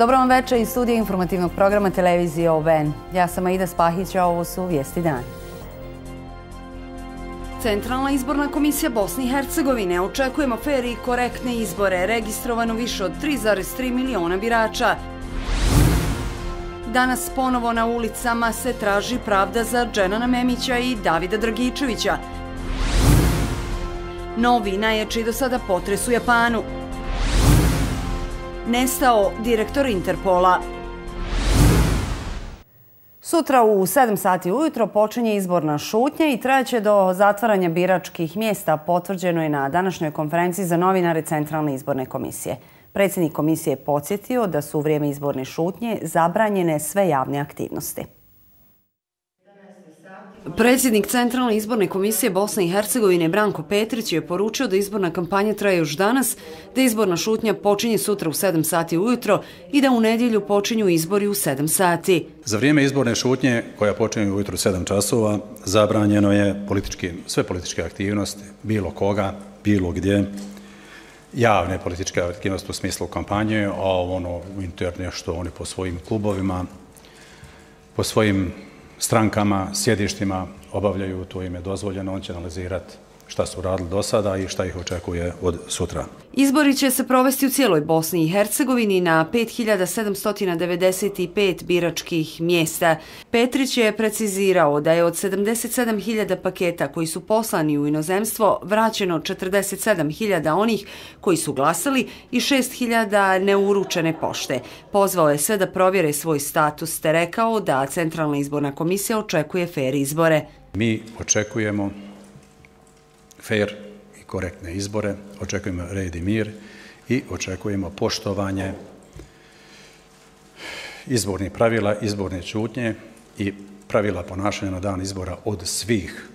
Dobro vam večer iz studija informativnog programa televizije OBN. Ja sam Aida Spahić, a ovo su Vijesti dan. Centralna izborna komisija Bosne i Hercegovine očekujemo fer i korektne izbore, registrovano više od 3,3 miliona birača. Danas ponovo na ulicama se traži pravda za Dženana Memića i Davida Dragičevića. Novi najjači do sada potres u Japanu. Nestao direktor Interpola. Sutra u 7 sati ujutro počinje izborna šutnja i trajaće do zatvaranja biračkih mjesta, potvrđeno je na današnjoj konferenciji za novinare Centralne izborne komisije. Predsjednik komisije je podsjetio da su u vrijeme izborne šutnje zabranjene sve javne aktivnosti. Predsjednik Centralne izborne komisije Bosne i Hercegovine Branko Petrić je poručio da izborna kampanja traje još danas, da izborna šutnja počinje sutra u 7 sati ujutro i da u nedjelju počinju izbori u 7 sati. Za vrijeme izborne šutnje koja počinje ujutro u 7 časova zabranjeno je politički, sve političke aktivnosti, bilo koga, bilo gdje, javne političke aktivnosti u smislu kampanje, a ono interne što oni po svojim klubovima, po svojim strankama, sjedištima obavljaju, to im je dozvoljeno, on će analizirati šta su radili do sada i šta ih očekuje od sutra. Izbori će se provesti u cijeloj Bosni i Hercegovini na 5795 biračkih mjesta. Petrić je precizirao da je od 77.000 paketa koji su poslani u inozemstvo vraćeno 47.000 onih koji su glasali i 6.000 neuručene pošte. Pozvao je sve da provjere svoj status te rekao da Centralna izborna komisija očekuje fair izbore. Mi očekujemo fair i korektne izbore, očekujemo red i mir i očekujemo poštovanje izbornih pravila, izborne čutnje i pravila ponašanja na dan izbora od svih,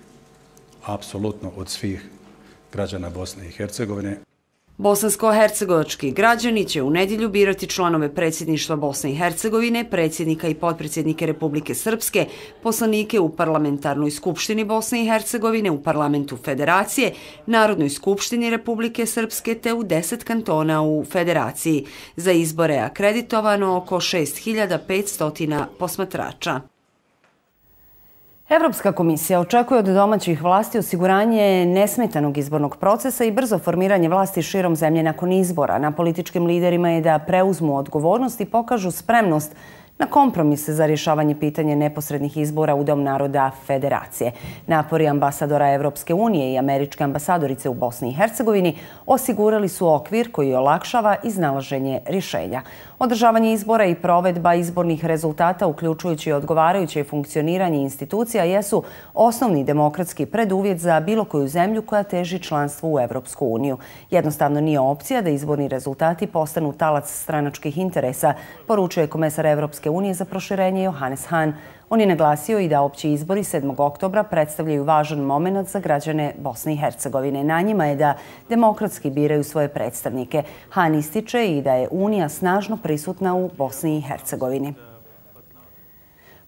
apsolutno od svih građana Bosne i Hercegovine. Bosansko-hercegovački građani će u nedjelju birati članove predsjedništva Bosne i Hercegovine, predsjednika i potpredsjednike Republike Srpske, poslanike u Parlamentarnoj skupštini Bosne i Hercegovine, u Parlamentu Federacije, Narodnoj skupštini Republike Srpske te u deset kantona u Federaciji. Za izbore je akreditovano oko 6500 posmatrača. Evropska komisija očekuje od domaćih vlasti osiguranje nesmetanog izbornog procesa i brzo formiranje vlasti širom zemlje nakon izbora. Na političkim liderima je da preuzmu odgovornost i pokažu spremnost na kompromise za rješavanje pitanja neposrednih izbora u Dom naroda Federacije. Napori ambasadora Evropske unije i američke ambasadorice u Bosni i Hercegovini osigurali su okvir koji olakšava iznalaženje rješenja. Održavanje izbora i provedba izbornih rezultata, uključujući odgovarajuće funkcioniranje institucija, jesu osnovni demokratski preduvjet za bilo koju zemlju koja teži članstvu u Evropsku uniju. Jednostavno nije opcija da izborni rezultati postanu talac stranačkih interesa, poručuje komesar Evropske unije za proširenje Johannes Hahn. On je naglasio i da opći izbori 7. oktobra predstavljaju važan moment za građane Bosne i Hercegovine. Na njima je da demokratski biraju svoje predstavnike. Han ističe i da je Unija snažno prisutna u Bosni i Hercegovini.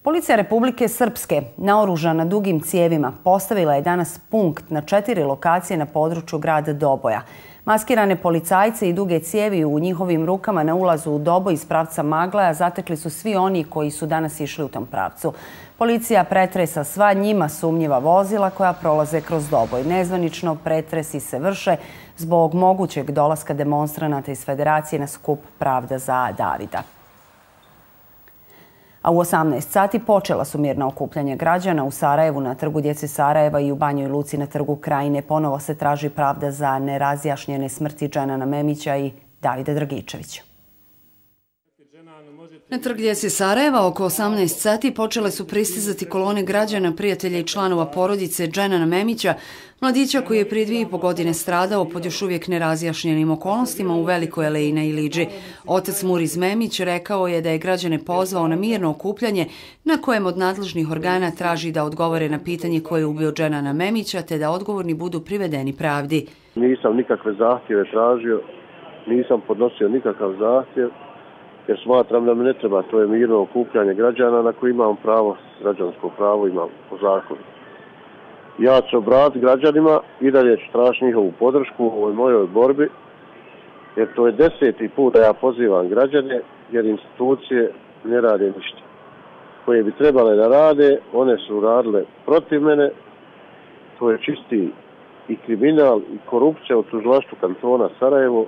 Policija Republike Srpske, naoružana dugim cijevima, postavila je danas punkt na četiri lokacije na području grada Doboja. Maskirane policajce i duge cijevi u njihovim rukama na ulazu u dobo iz pravca Maglaja zatekli su svi oni koji su danas išli u tom pravcu. Policija pretresa sva njima sumnjiva vozila koja prolaze kroz doboj. Nezvanično pretresi se vrše zbog mogućeg dolaska demonstranata iz federacije na skup Pravda za Davida. A u 18 sati počela su mirna okupljanja građana u Sarajevu na trgu Djece Sarajeva i u Banjoj Luci na trgu Krajine. Ponovo se traži pravda za nerazjašnjene smrti Džanana Memića i Davida Dragičevića. Na trg Djece Sarajeva oko 18 sati počele su pristizati kolone građana, prijatelja i članova porodice Dženana Memića, mladića koji je prije dvije i po godine stradao pod još uvijek nerazjašnjenim okolnostima u Velikoj Aleji na Iliđi. Otac Muriz Memić rekao je da je građane pozvao na mirno okupljanje na kojem od nadležnih organa traži da odgovore na pitanje koje je ubio Dženana Memića te da odgovorni budu privedeni pravdi. Nisam nikakve zahtjeve tražio, nisam podnosio nikakav zahtjev, jer smatram da mi ne treba, to je mirno okupljanje građana na koje imam pravo, građansko pravo imam po zakonu. Ja ću obrat građanima i dalje ću tražiti njihovu podršku u ovoj mojoj borbi, jer to je deseti put da ja pozivam građane jer institucije ne rade ništa. Koje bi trebale da rade, one su radile protiv mene, to je čisti i kriminal i korupcija u tužilaštvu kantona Sarajevo.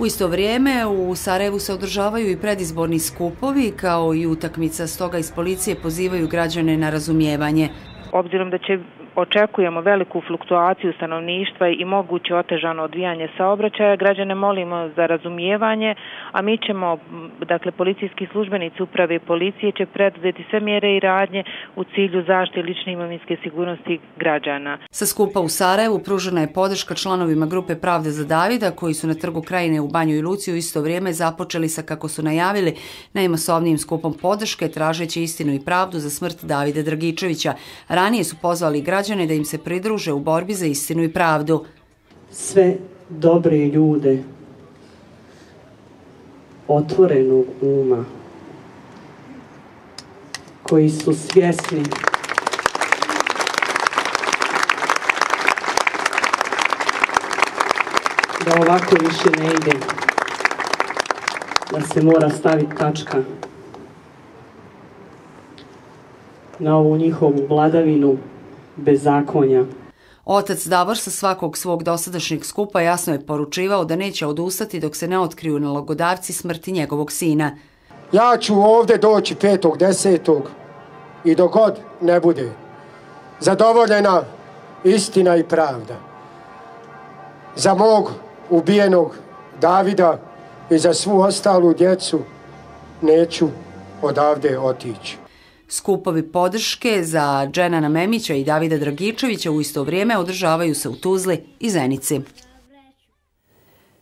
U isto vrijeme u Sarajevu se održavaju i predizborni skupovi kao i utakmica, stoga iz policije pozivaju građane na razumijevanje. Obzirom da će očekujemo veliku fluktuaciju stanovništva i moguće otežano odvijanje saobraćaja. Građane molimo za razumijevanje, a mi ćemo, dakle, policijski službenici uprave policije će preduzeti sve mjere i radnje u cilju zaštite lične imovinske sigurnosti građana. Sa skupa u Sarajevu pružena je podrška članovima grupe Pravde za Davida, koji su na trgu krajine u Banju i Luciju isto vrijeme započeli sa, kako su najavili, najmasovnijim skupom podrške, tražeći istinu i pravdu za smrt Davida Dragičevića. Ranije su pozvali građana građane da im se pridruže u borbi za istinu i pravdu. Sve dobre ljude otvorenog uma koji su svjesni da ovako više ne ide, da se mora staviti tačka na ovu njihovu vladavinu bezakonja. Otac Davor sa svakog svog dosadašnjeg skupa jasno je poručivao da neće odustati dok se ne otkriju nalogodavci smrti njegovog sina. Ja ću ovdje doći petog, desetog i dogod ne bude zadovoljena istina i pravda. Za mog ubijenog Davida i za svu ostalu djecu neću odavde otići. Skupovi podrške za Dženana Memića i Davida Dragičevića u isto vrijeme održavaju se u Tuzli i Zenici.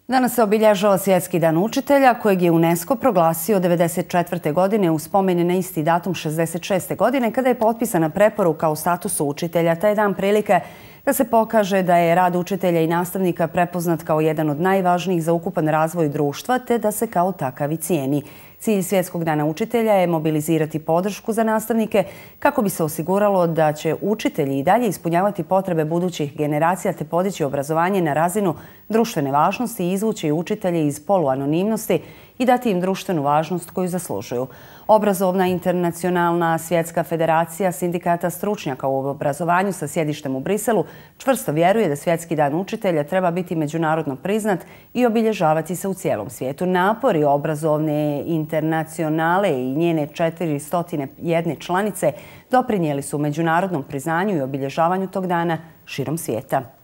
Danas se obilježava Svjetski dan učitelja, kojeg je UNESCO proglasio 1994. godine u spomeni na isti datum 66. godine, kada je potpisana preporuka o statusu učitelja. Taj dan prilike da se pokaže da je rad učitelja i nastavnika prepoznat kao jedan od najvažnijih za ukupan razvoj društva, te da se kao takav i cijeni. Cilj Svjetskog dana učitelja je mobilizirati podršku za nastavnike kako bi se osiguralo da će učitelji i dalje ispunjavati potrebe budućih generacija te podići obrazovanje na razinu društvene važnosti i izvući učitelje iz poluanonimnosti i dati im društvenu važnost koju zaslužuju. Obrazovna internacionalna svjetska federacija sindikata stručnjaka u obrazovanju sa sjedištem u Briselu čvrsto vjeruje da Svjetski dan učitelja treba biti međunarodno priznat i obilježavati se u cijelom svijetu. Napori obrazovne internacionale i njene 401 članice doprinijeli su međunarodnom priznanju i obilježavanju tog dana širom svijeta.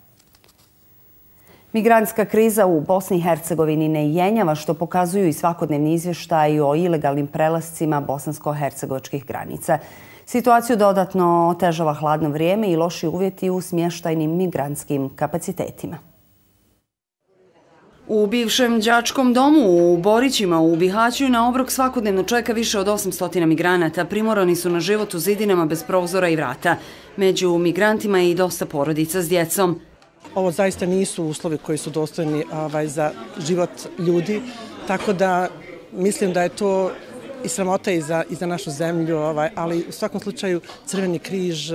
Migrantska kriza u Bosni i Hercegovini ne jenjava što pokazuju i svakodnevni izvještaj o ilegalnim prelascima bosansko-hercegovačkih granica. Situaciju dodatno otežava hladno vrijeme i loši uvjeti u smještajnim migrantskim kapacitetima. U bivšem đačkom domu u Borićima u Bihaću na obrok svakodnevno čeka više od 800 migranata. Primorani su na život u zidinama bez prozora i vrata. Među migrantima je i dosta porodica s djecom. Ovo zaista nisu uslovi koji su dostojni ovaj, za život ljudi, tako da mislim da je to i sramota i za, i za našu zemlju, ovaj, ali u svakom slučaju Crveni križ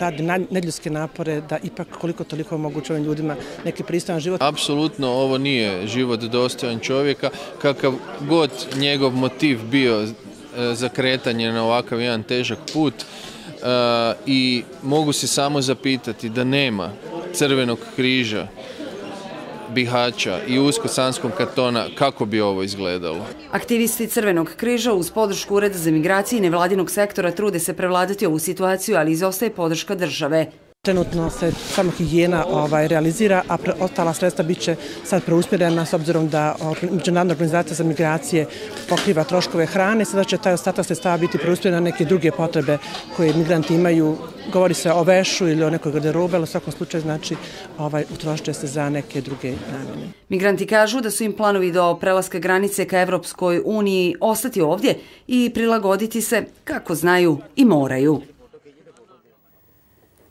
radi nedljuske napore da ipak koliko toliko moguće ovim ljudima neki pristojan život. Apsolutno ovo nije život dostojan čovjeka, kakav god njegov motiv bio e, za kretanje na ovakav jedan težak put uh, i mogu se samo zapitati da nema Crvenog križa, Bihaća i usko-sanskom kartona, kako bi ovo izgledalo? Aktivisti Crvenog križa uz podršku Ureda za migracije i nevladinog sektora trude se prevladati ovu situaciju, ali izostaje podrška države. Trenutno se samo higijena ovaj, realizira, a ostala sredstva bit će sad preusmjerena s obzirom da Međunarodna organizacija za migracije pokriva troškove hrane. Sada će taj ostatak sredstava biti preusmjerena na neke druge potrebe koje migranti imaju. Govori se o vešu ili o nekoj garderobe, ali u svakom slučaju znači ovaj, utrošće se za neke druge namjene. Migranti kažu da su im planovi do prelaska granice ka Evropskoj uniji ostati ovdje i prilagoditi se kako znaju i moraju.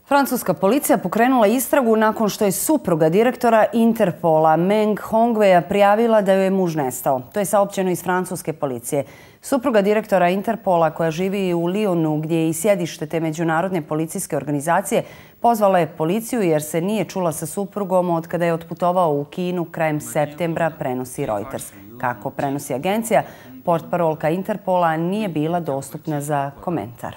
Francuska policija pokrenula istragu nakon što je supruga direktora Interpola Meng Hongweja prijavila da joj je muž nestao. To je saopćeno iz francuske policije. Supruga direktora Interpola koja živi u Lyonu gdje je i sjedište te međunarodne policijske organizacije pozvala je policiju jer se nije čula sa suprugom od kada je otputovao u Kinu krajem septembra, prenosi Reuters. Kako prenosi agencija, Portparolka Interpola nije bila dostupna za komentar.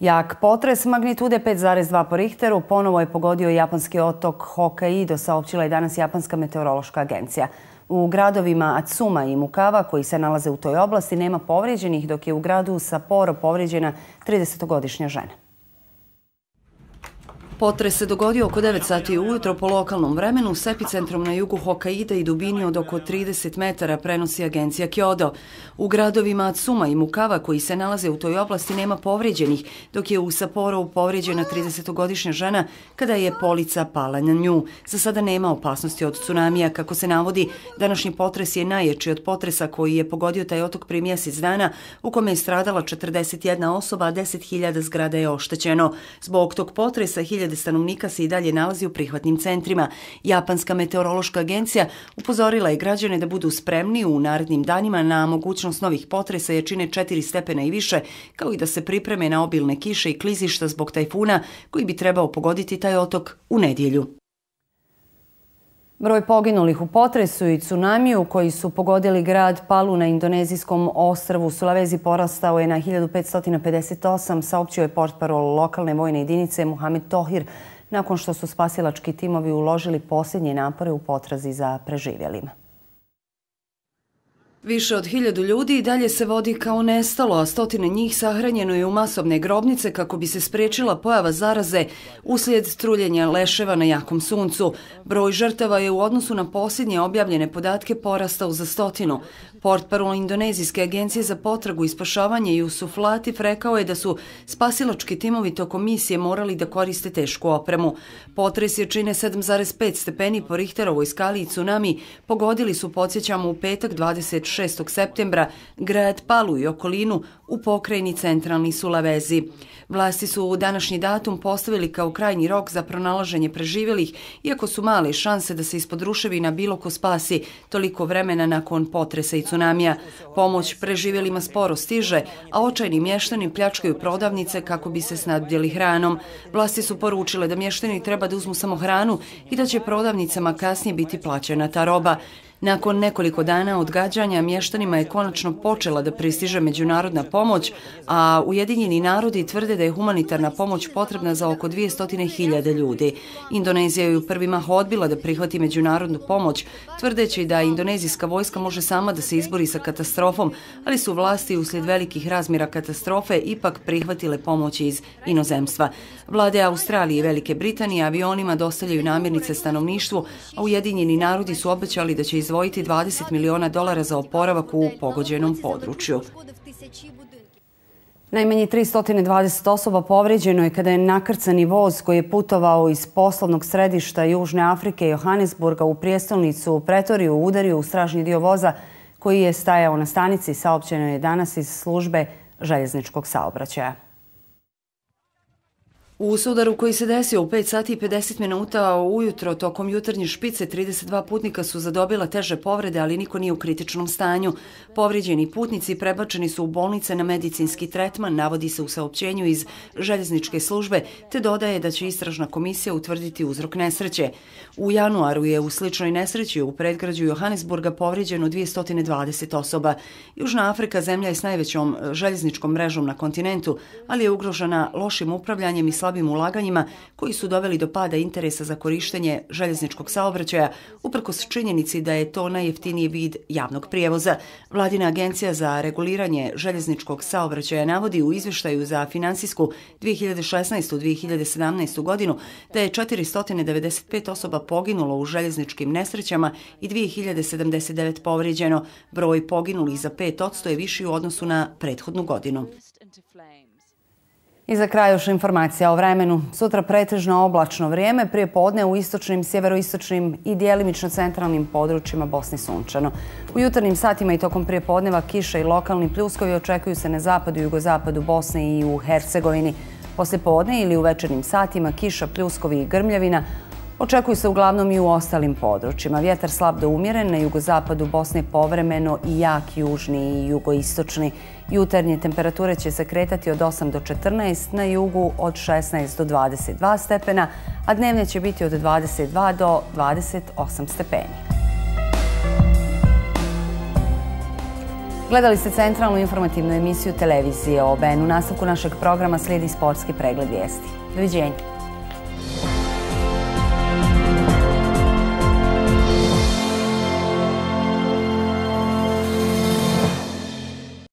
Jak potres magnitude 5,2 po Richteru ponovo je pogodio japanski otok Hokkaido, saopćila je danas Japanska meteorološka agencija. U gradovima Atsuma i Mukava, koji se nalaze u toj oblasti, nema povrijeđenih, dok je u gradu Sapporo povrijeđena 30-godišnja žena. Potres se dogodio oko 9 sati ujutro po lokalnom vremenu s epicentrom na jugu Hokaida i dubini od oko 30 metara prenosi agencija Kyodo. U gradovima Atsuma i Mukava koji se nalaze u toj oblasti nema povređenih, dok je u Sapporo povređena 30-godišnja žena kada je polica pala na nju. Za sada nema opasnosti od tsunamija. Kako se navodi, današnji potres je najječi od potresa koji je pogodio taj otok pri mjesec dana u kome je stradala 41 osoba, a 10.000 zgrada je oštećeno. Zbog tog potresa, hiljade stanovnika se i dalje nalazi u prihvatnim centrima. Japanska meteorološka agencija upozorila je građane da budu spremni u narednim danima na mogućnost novih potresa jačine 4 stepena i više, kao i da se pripreme na obilne kiše i klizišta zbog tajfuna koji bi trebao pogoditi taj otok u nedjelju. Broj poginulih u potresu i tsunamiju koji su pogodili grad Palu na indonezijskom ostravu Sulawesi porastao je na 1558, saopćio je portparol lokalne vojne jedinice Muhammed Tohir nakon što su spasilački timovi uložili posljednje napore u potrazi za preživjelima. Više od hiljadu ljudi i dalje se vodi kao nestalo, a stotine njih sahranjeno je u masovne grobnice kako bi se spriječila pojava zaraze uslijed struljenja leševa na jakom suncu. Broj žrtava je u odnosu na posljednje objavljene podatke porastao za stotinu. Portparol Indonezijske agencije za potragu i spašavanje Jusuf Latif rekao je da su spasilački timovi tokom misije morali da koriste tešku opremu. Potres je čine 7,5 stepeni po Richterovoj skali i tsunami pogodili su, podsjećamo, u petak 26. 6. septembra grad Palu i okolinu u pokrajini centralni Sulawesi. Vlasti su u današnji datum postavili kao krajnji rok za pronalaženje preživjelih, iako su male šanse da se ispod ruševina bilo ko spasi toliko vremena nakon potresa i tsunamija. Pomoć preživjelima sporo stiže, a očajni mještani pljačkaju prodavnice kako bi se snadbjeli hranom. Vlasti su poručile da mještani treba da uzmu samo hranu i da će prodavnicama kasnije biti plaćena ta roba. Nakon nekoliko dana odgađanja, mještanima je konačno počela da pristiže međunarodna pomoć, a Ujedinjeni narodi tvrde da je humanitarna pomoć potrebna za oko 200.000 ljudi. Indonezija je u prvima odbila da prihvati međunarodnu pomoć, tvrdeći da indonezijska vojska može sama da se izbori sa katastrofom, ali su vlasti uslijed velikih razmjera katastrofe ipak prihvatile pomoć iz inozemstva. Vlade Australije i Velike Britanije avionima dostavljaju namirnice stanovništvu, a Ujedinjeni narodi su obećali da će iz izdvojiti 20 miliona dolara za oporavak u pogođenom području. Najmanje 320 osoba povređeno je kada je nakrcani voz koji je putovao iz poslovnog središta Južne Afrike Johannesburga u prijestolnicu Pretoriju udario u stražni dio voza koji je stajao na stanici saopćeno je danas iz službe željezničkog saobraćaja. U sudaru koji se desio u 5 sati i 50 minuta ujutro tokom jutarnje špice 32 putnika su zadobila teže povrede, ali niko nije u kritičnom stanju. Povrijeđeni putnici prebačeni su u bolnice na medicinski tretman, navodi se u saopćenju iz željezničke službe, te dodaje da će istražna komisija utvrditi uzrok nesreće. U januaru je u sličnoj nesreći u predgrađu Johannesburga povrijeđeno 220 osoba. Južna Afrika zemlja je s najvećom željezničkom mrežom na kontinentu, ali je ugrožena lošim upravljanjem i slabim ulaganjima koji su doveli do pada interesa za korištenje željezničkog saobraćaja, uprkos činjenici da je to najjeftiniji vid javnog prijevoza. Vladina agencija za reguliranje željezničkog saobraćaja navodi u izveštaju za finansijsku 2016-2017 godinu da je 495 osoba poginulo u željezničkim nesrećama i 2079 povrijeđeno. Broj poginulih za 5 je viši u odnosu na prethodnu godinu. I za kraj još informacija o vremenu. Sutra pretežno oblačno vrijeme, prije podne u istočnim, sjeveroistočnim i dijelimično centralnim područjima Bosni sunčano. U jutarnjim satima i tokom prije podneva kiša i lokalni pljuskovi očekuju se na zapadu i jugozapadu Bosne i u Hercegovini. Posle podne ili u večernim satima kiša, pljuskovi i grmljavina Očekuju se uglavnom i u ostalim područjima. Vjetar slab do umjeren na jugozapadu Bosne povremeno i jak južni i jugoistočni. Jutarnje temperature će se kretati od 8 do 14, na jugu od 16 do 22 stepena, a dnevne će biti od 22 do 28 stepeni. Gledali ste centralnu informativnu emisiju televizije OBN. U nastavku našeg programa slijedi sportski pregled vijesti. Doviđenja.